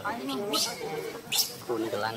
Kau ini kelan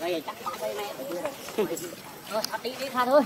Đây chắc bắt đây. Thôi, tí đi tha thôi.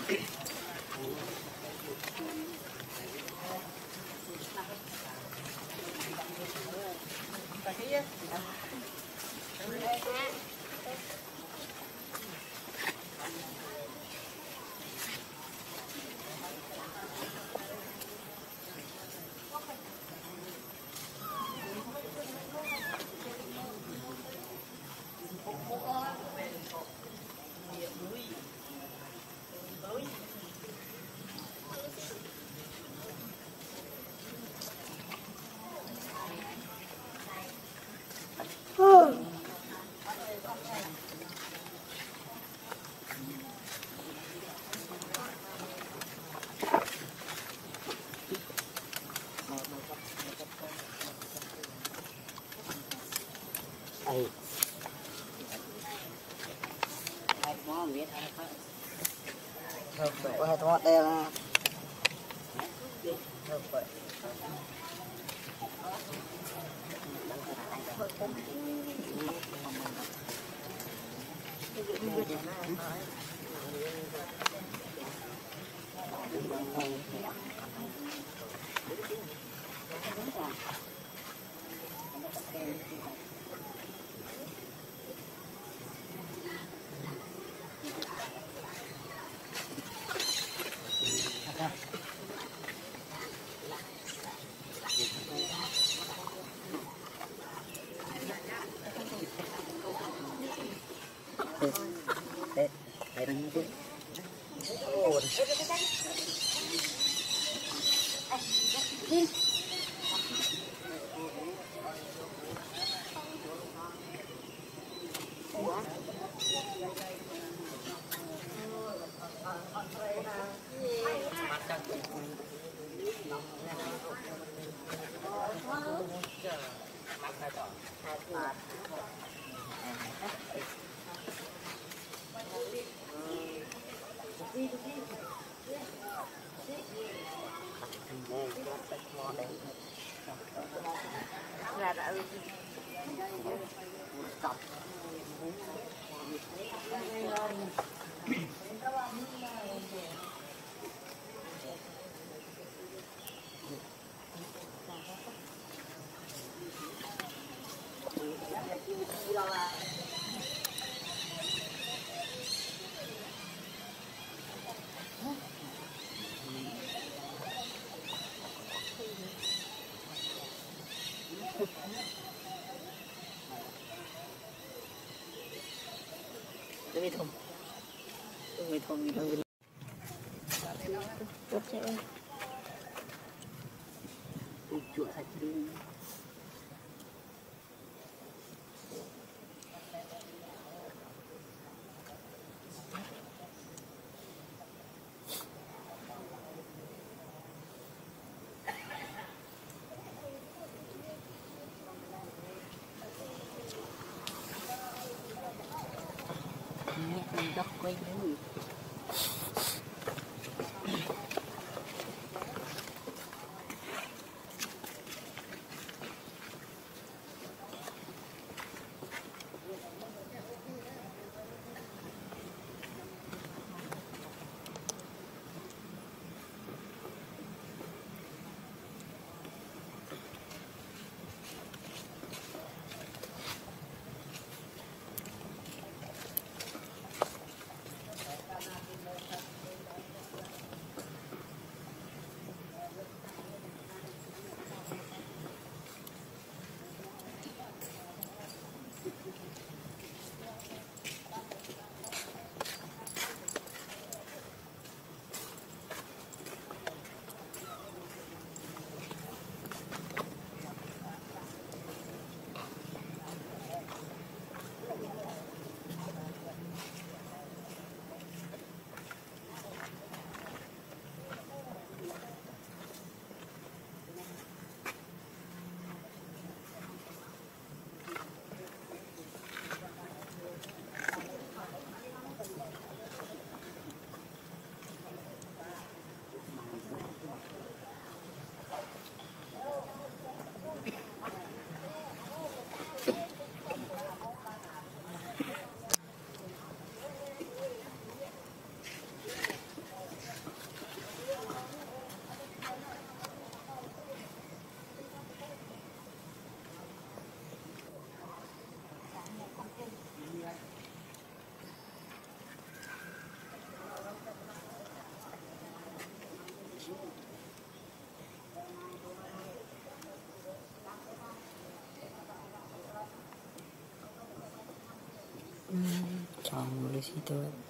Cái thùng. Cái thùng cái thùng. Dok ko yun. Đấy chọn di situ thì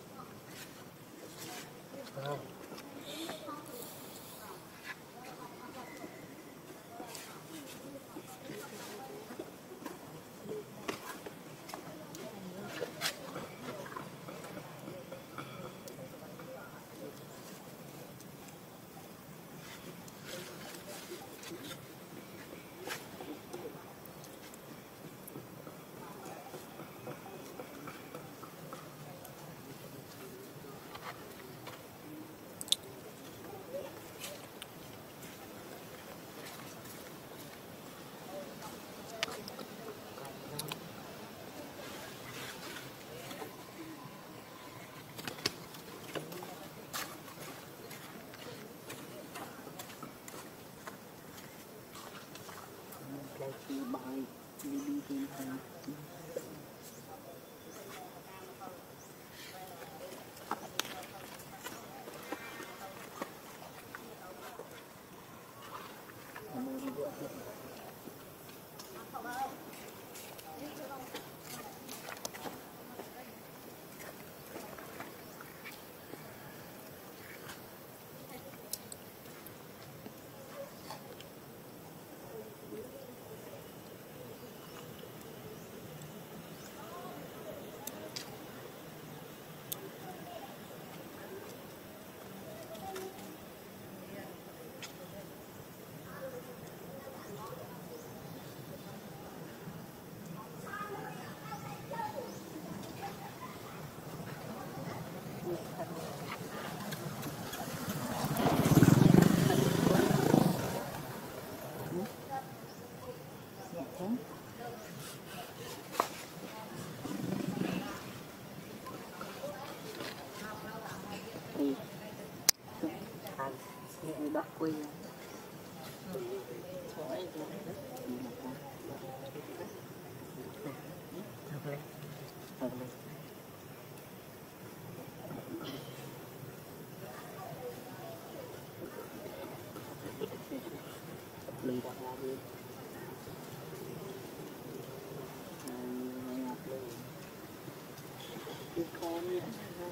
Không,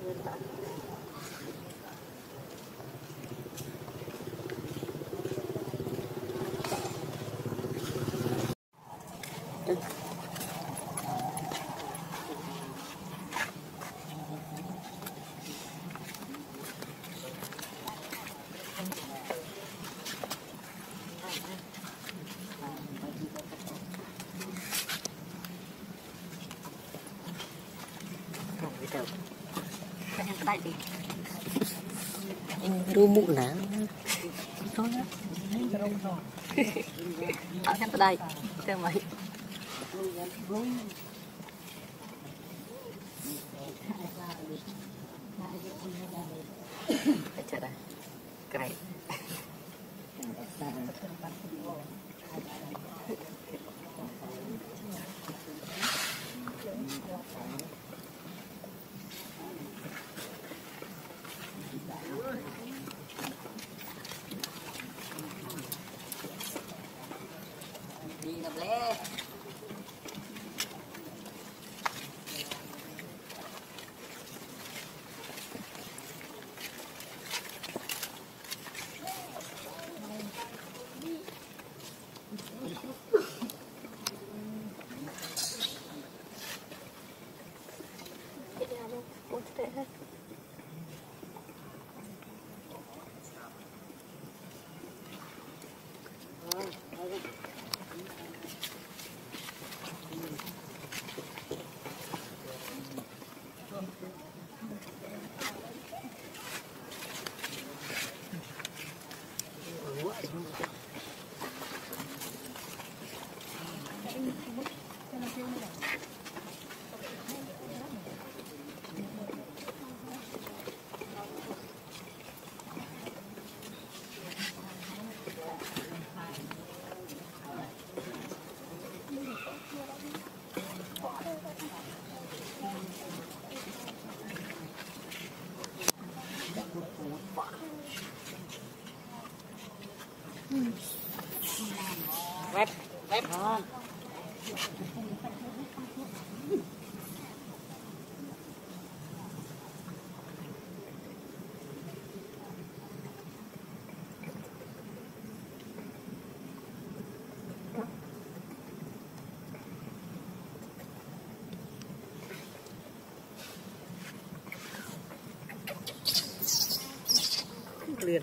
cái đầu. Đu mũ nè. Ở trong đây theo mày. Ngon. liền.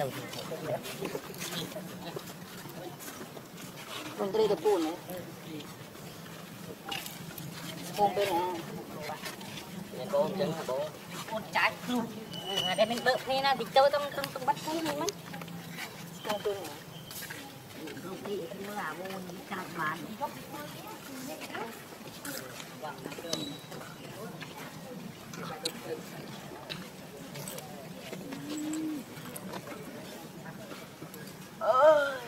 Depun ya. Depun bên này. con chân hả bố con trái luôn à, mình đỡ thế na thì chơi trong trong trong bắt thấy mình mất con tôi này không thì cũng là vô chặt bán nè.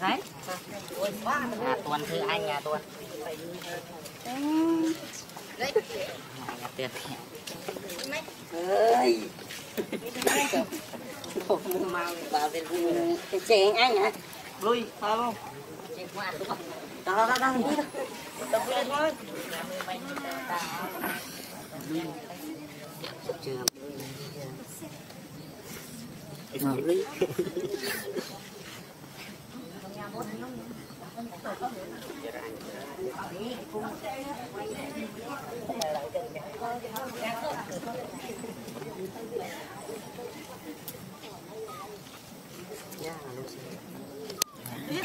Đấy. À, tuần thư anh nhà tuần. Đấy. Tiền. Ơi. Chèn anh hả? lui sao không Đó, đó, đó, đi đâu. Thôi trường Ngọc lý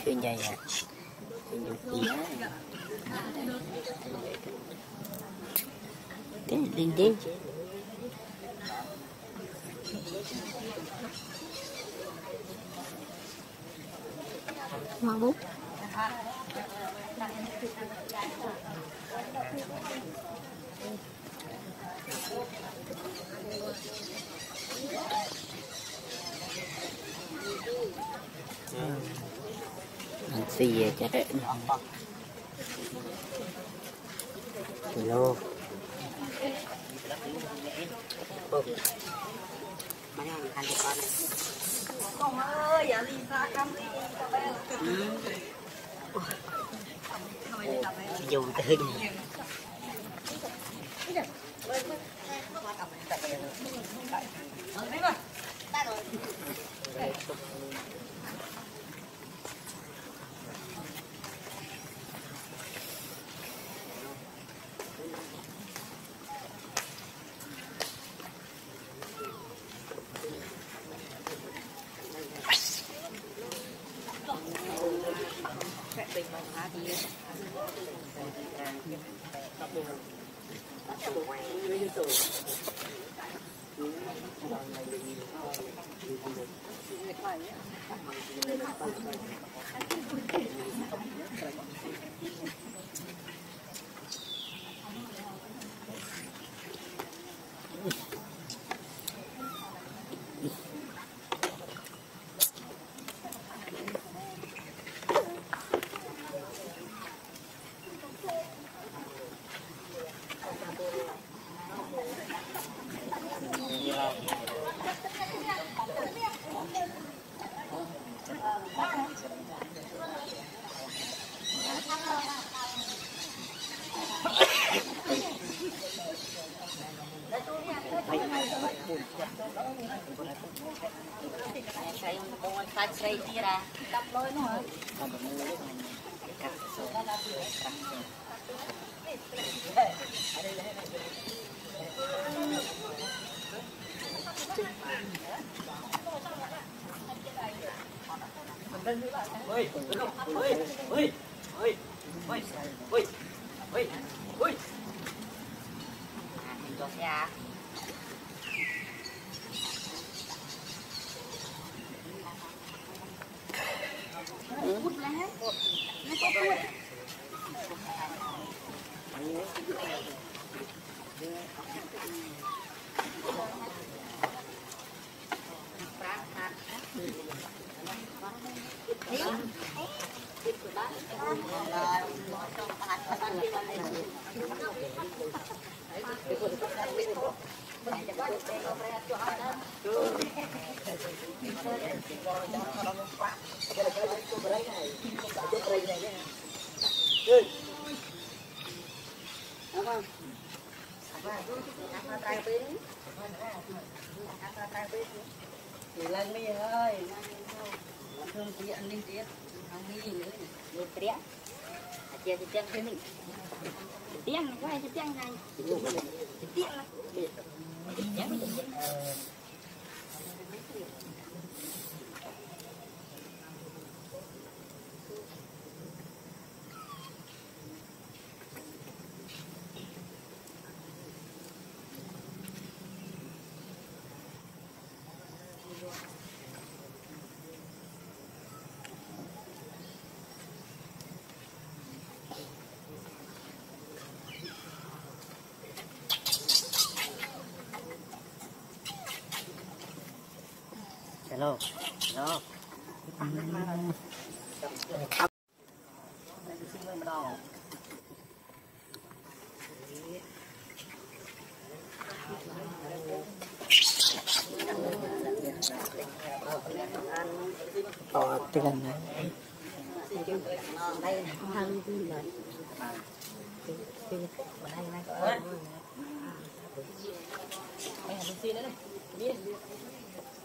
Chuyện vậy à Cái linh đi Hoa bút. Anh xì chết đấy Lô Mấy anh ăn cho con Con ơi, dạ đi xa cắm đi. Dùng tới Cho lên mi ơi thương chị anh đi chị không đi nữa Lu teriak. Aja setiang sini. này, ni, kau thì ni. này, lah. Setiang ni. Hello Hello Ờ, cái này Đây, hàng tin rồi. Ở đây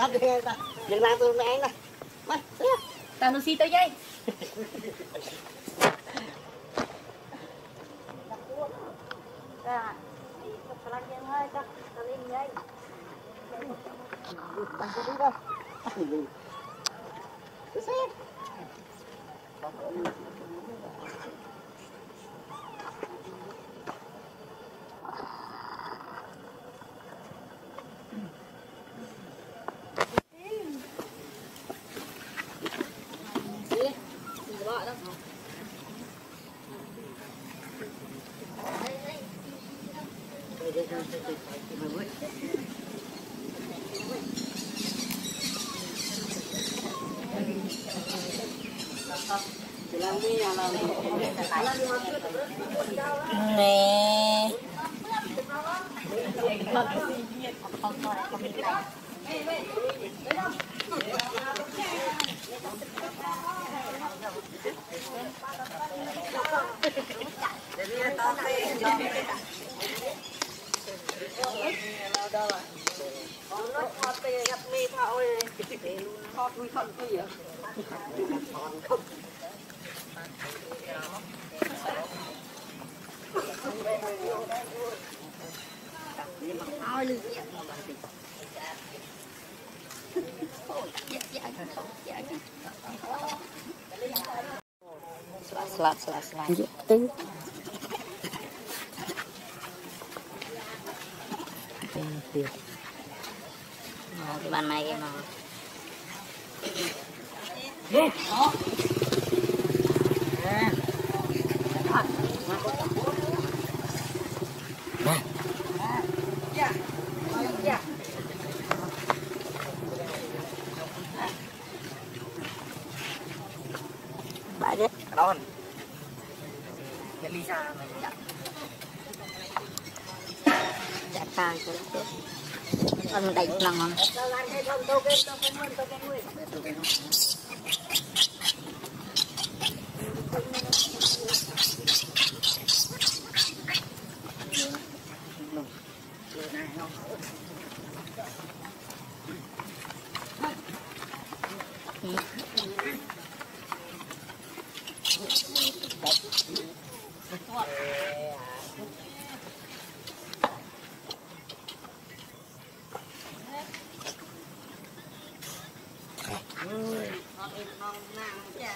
bắt đi ta đừng làm tôi mẹ này. Mày Tao nó xí tới dây. Dạ. Đi Mình 的 Selat, selat, selat. Gitu. Iya. Ờ, cái bàn này đánh lòng. Con đánh lòng ngon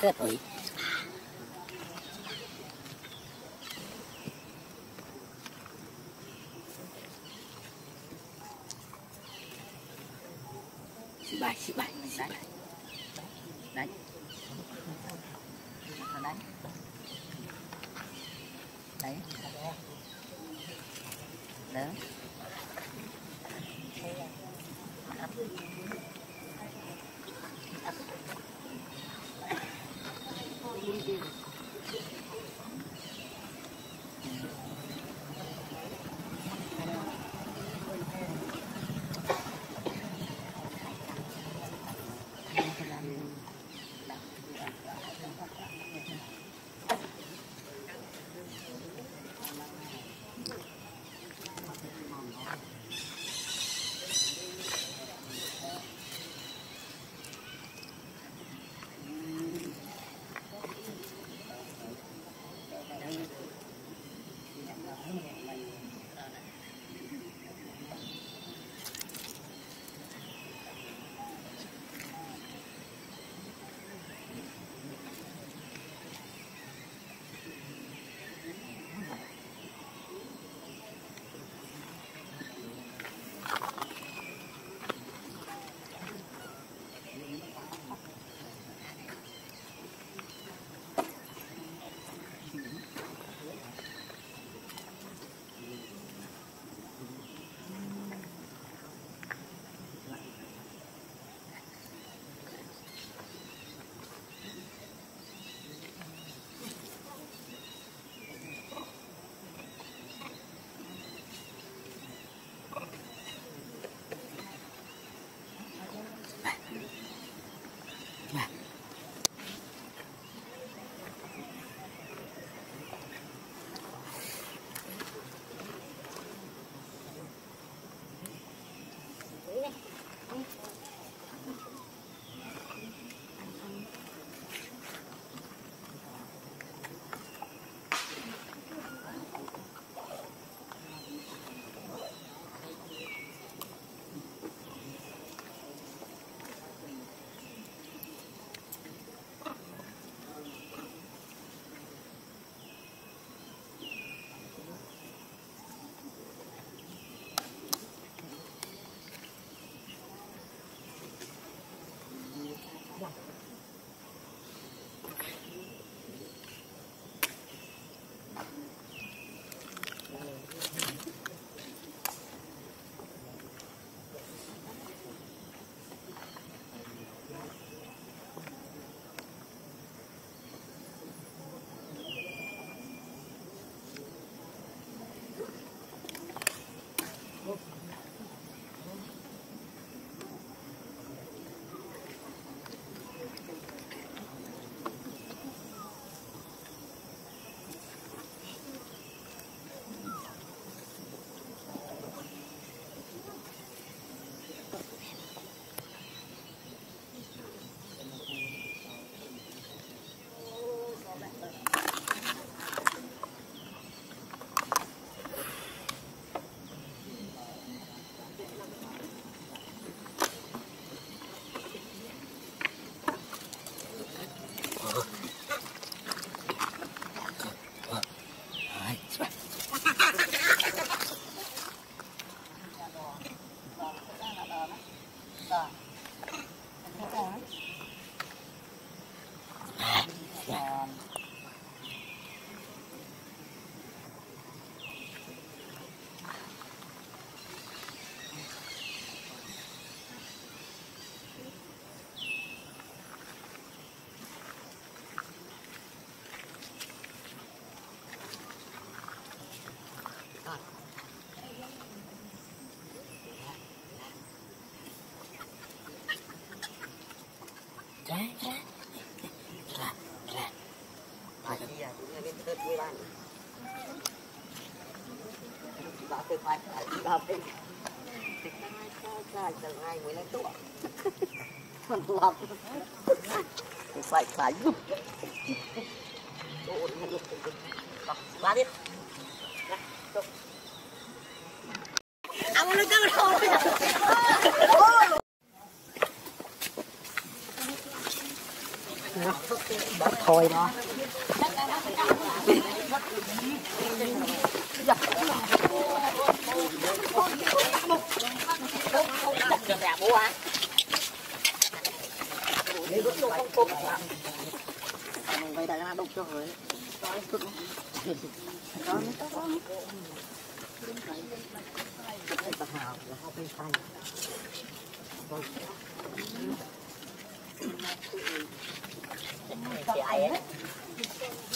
cướp ủi Trái, trái. Ra, ra. Phải đi à, cũng nên tết với bạn. Bà phải phải bà phải. Sai từ ngày mới lên tuổi. Mình làm. Phải phải giúp. Ôi, Ba đi. Ông nó cứ thôi. Bắt thôi nó. Vậy là đục cho rồi. Đó. Hãy subscribe cho kênh Ghiền Mì Gõ Để không bỏ lỡ những video hấp dẫn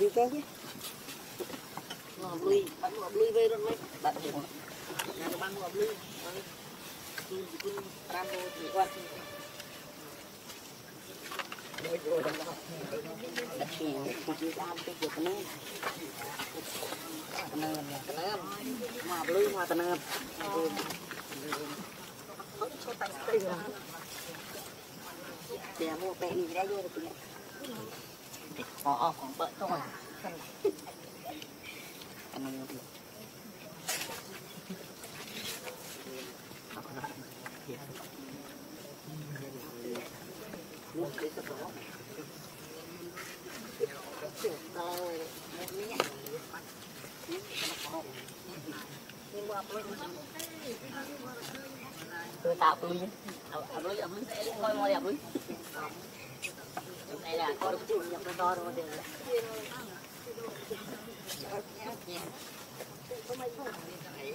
đi cái chứ Ngọt ly, bắn ngọt ly về rồi mấy Bạn hiểu ngọt ly này Ngọt ly mà rồi Để mua bẹ đi ra vô được kìa Ờ, ờ, bận thôi Anh em đi tôi tạo tôi ẩm lưới ập lưới thôi ngồi ập lưới đây là có đúng nhập nó to rồi đều Nó đánh tới xòa xòa đây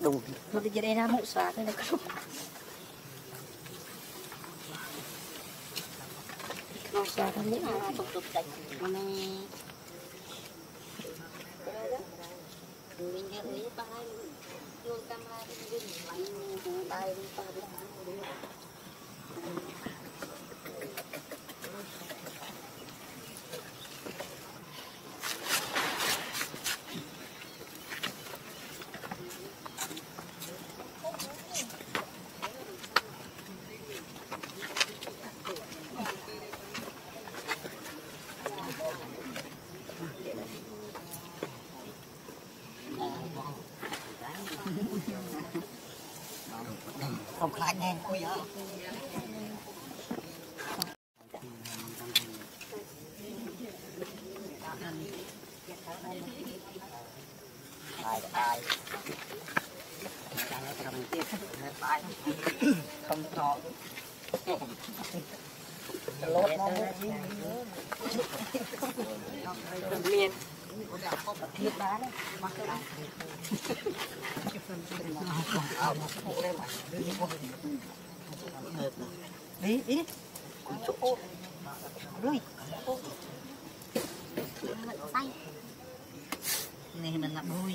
Đúng nó đi đây ra mụ xòa đây là không nó xòa nó nghĩ tục tục đánh Thank you nghe thấy ba luôn camera đi đi tay đi ba đi Không khai nhanh ôi giời không thọ lót nó liền thiết đá đấy mặc cái này đi đi cũng chút ô rồi này, mình làm vui.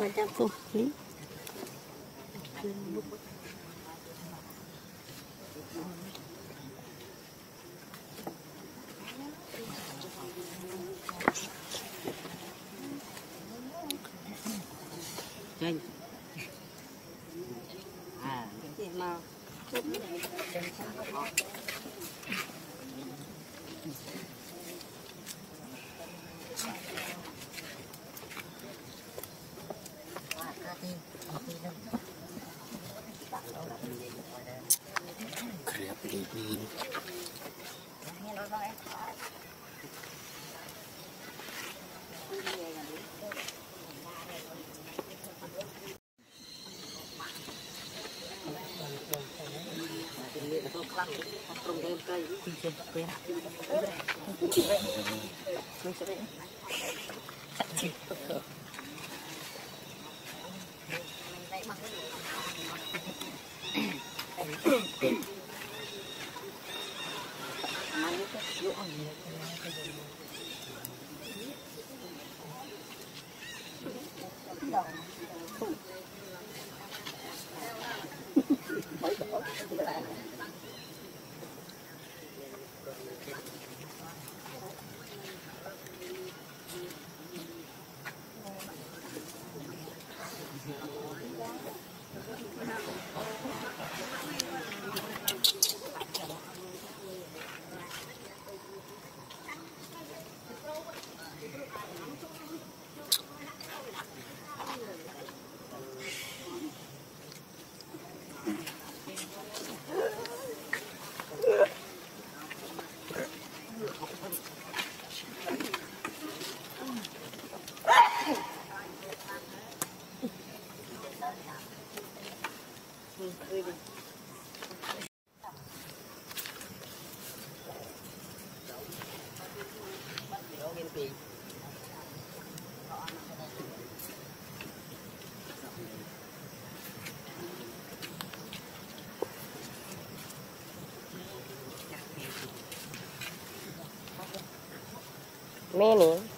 mà ta phục lý Cây, thì trên bên. Mình sẽ đến. mẹ nè.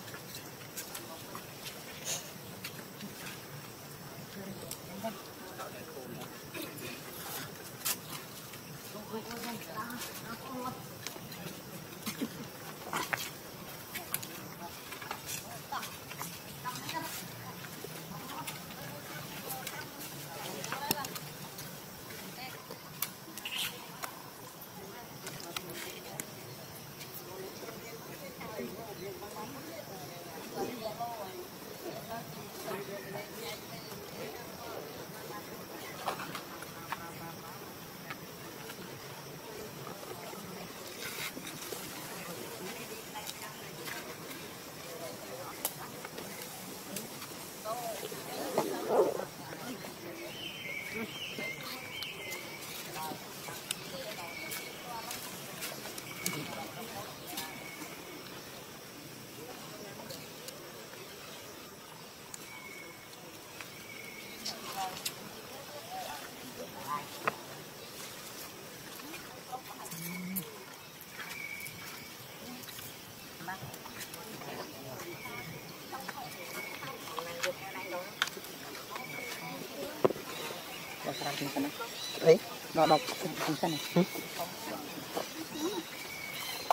Nó đọc trên sân này.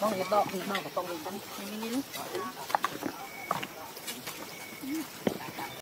Nó đọc ở trong trên sân.